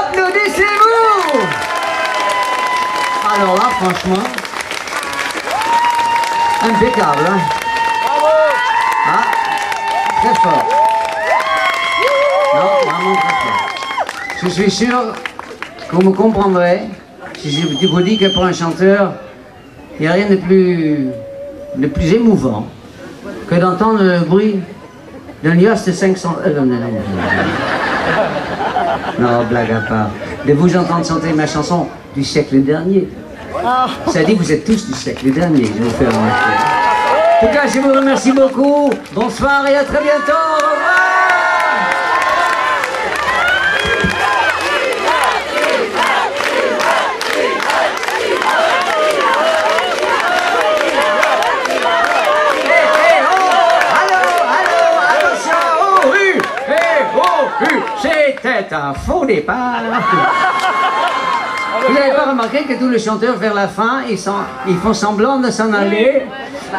Applaudissez-vous Alors là, franchement, impeccable. Hein Bravo Très fort. Non, vraiment très fort. Je suis sûr que vous me comprendrez si je vous dis que pour un chanteur, il n'y a rien de plus, de plus émouvant que d'entendre le bruit d'un Yost 500... euh, non, non, non, non. Non, blague à part. De vous entendre chanter ma chanson du siècle dernier. Ça dit que vous êtes tous du siècle dernier, je vous fais remarquer. En tout cas, je vous remercie beaucoup. Bonsoir et à très bientôt. Au revoir. C'était un faux départ. Vous n'avez pas remarqué que tous les chanteurs vers la fin, ils, sont- ils font semblant de s'en aller,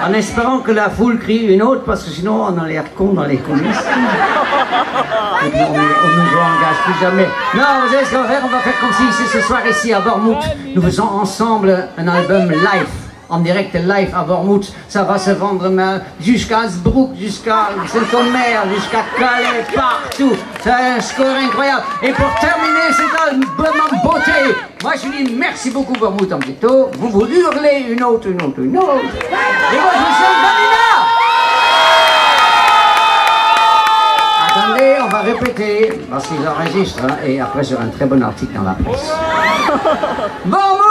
en espérant que la foule crie une autre, parce que sinon on a l'air con dans les coulisses. Et puis on, on nous engage plus jamais. Non, vous savez ce qu'on va faire? On va faire comme si ce soir ici à Bormouth. Nous faisons ensemble un album live. En direct live à Bormouth, ça va se vendre jusqu'à Hasbrook, jusqu'à Saint-Omer, jusqu'à Calais, partout. C'est un score incroyable. Et pour terminer cet album en beauté, moi je dis merci beaucoup Bormouth en plutôt. Vous vous hurlez une autre, une autre, une autre. Et moi je vous chante Attendez, on va répéter, parce qu'ils enregistrent, hein, et après sur un très bon article dans la presse. Bormouth